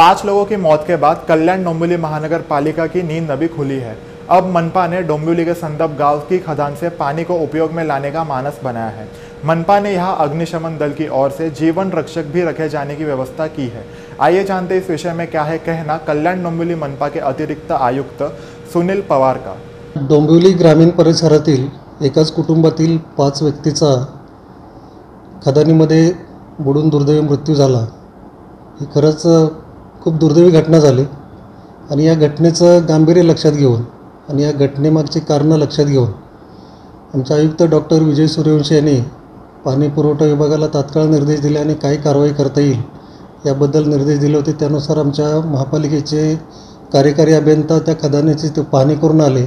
पाँच लोगों की मौत के बाद कल्याण डोंबिवली महानगर पालिका की नींद अभी खुली है। अब मनपा ने डोंबिवली के संदप गाँव की खदान से पानी को उपयोग में लाने का मानस बनाया है। मनपा ने यहाँ अग्निशमन दल की ओर से जीवन रक्षक भी रखे जाने की व्यवस्था की है। आइए जानते इस विषय में क्या है कहना कल्याण डोंबिवली मनपा के अतिरिक्त आयुक्त सुनील पवार का। डोंबिवली ग्रामीण परिसरातील एकाच कुटुंबातील पाच व्यक्तीचा खदानीमध्ये बुडून दुर्दैवी मृत्यू झाला. ही खरंच खूप दुर्दैवी घटना झाली. आणि या घटनेचं गांभीर्य लक्षात घेऊन आणि या घटनेमागची कारणं लक्षात घेऊन आमचे आयुक्त डॉक्टर विजय सूर्यवंशी यांनी पाणी पुरवठा विभागाला तात्काळ निर्देश दिले आणि काय कारवाई करता येईल याबद्दल निर्देश दिले होते. त्यानुसार आमच्या महापालिकेचे कार्यकारी अभियंता त्या खदानीची ते पाहणी करून आले.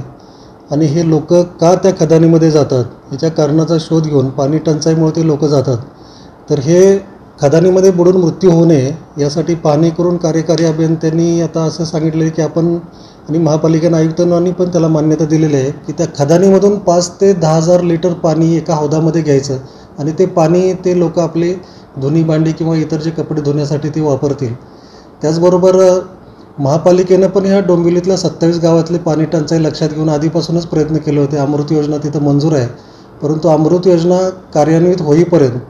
आणि हे लोक का त्या खदानीमध्ये जातात? याच्या कारणाचा शोध घेऊन पाणी टंचाईमुळे ते लोक जातात. तर हे खदानीमध्ये बुडून मृत्यू होऊ नये यासाठी पाहणी करून कार्यकारी अभियंत्यांनी आता असं सांगितलं की आपण आणि महापालिकेनं आयुक्तांनी पण त्याला मान्यता दिलेली आहे की त्या खदानीमधून पाच ते दहा हजार लिटर पाणी एका हौदामध्ये घ्यायचं आणि ते पाणी ते लोक आपले धुणी भांडी किंवा इतर जे कपडे धुण्यासाठी ते वापरतील. त्याचबरोबर महापालिकेनं पण ह्या डोंबिवलीतल्या सत्तावीस गावातले पाणी टंचाई लक्षात घेऊन आधीपासूनच प्रयत्न केले होते. अमृत योजना तिथं मंजूर आहे. परंतु अमृत योजना कार्यान्वित होईपर्यंत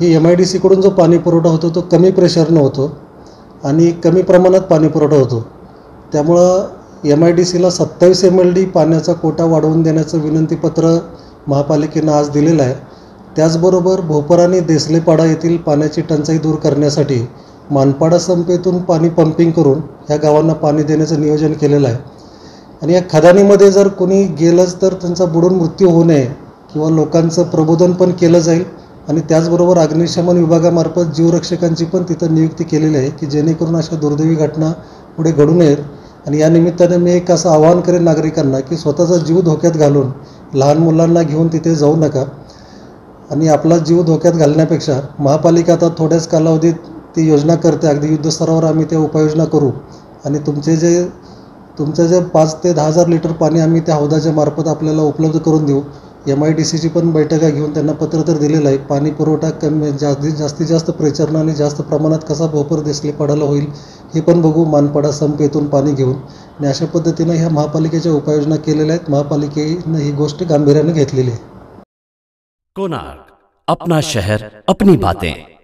ही एम आय डी सीकडून जो पाणी पुरवठा होतो तो कमी प्रेशरनं होतो आणि कमी प्रमाणात पाणी पुरवठा होतो. त्यामुळं एम आय डी सीला सत्तावीस एम एल डी पाण्याचा कोटा वाढवून देण्याचं विनंतीपत्र महापालिकेनं आज दिलेलं आहे. त्याचबरोबर भोपर आणि देसलेपाडा येथील पाण्याची टंचाई दूर करण्यासाठी मानपाडा संपेतून पाणी पंपिंग करून ह्या गावांना पाणी देण्याचं नियोजन केलेलं आहे. आणि या खदानीमध्ये जर कोणी गेलंच तर त्यांचा बुडून मृत्यू होऊ नये किंवा लोकांचं प्रबोधन पण केलं जाईल. आणि त्याचबरोबर अग्निशमन विभागामार्फत जीवरक्षकांची पण तिथं नियुक्ती केलेली आहे की जेणेकरून अशा दुर्दैवी घटना पुढे घडू नयेत. आणि या निमित्ताने मी एक असं आवाहन करेन नागरिकांना की स्वतःचा जीव धोक्यात घालून लहान मुलांना घेऊन तिथे जाऊ नका. आणि आपला जीव धोक्यात घालण्यापेक्षा महापालिका आता थोड्याच कालावधीत ती योजना करते. अगदी युद्धस्तरावर आम्ही त्या उपाययोजना करू. आणि तुमचे जे तुमचं जे पाच ते दहा हजार लिटर पाणी आम्ही त्या हौदाच्या मार्फत आपल्याला उपलब्ध करून देऊ. एम आय डी सीची पण बैठका घेऊन त्यांना पत्र तर दिलेलं आहे. पाणी पुरवठा कमी जास्तीत जास्तीत जास्त प्रेचरनं जास्त प्रमाणात कसा भोपर दिसले पडायला होईल हे पण बघू मानपाडा संप येथून पाणी घेऊन. आणि अशा पद्धतीनं ह्या महापालिकेच्या उपाययोजना केलेल्या आहेत. महापालिकेनं ही गोष्ट गांभीर्यानं घेतलेली आहे. कोणार्क अपना शहर अपनी बातें.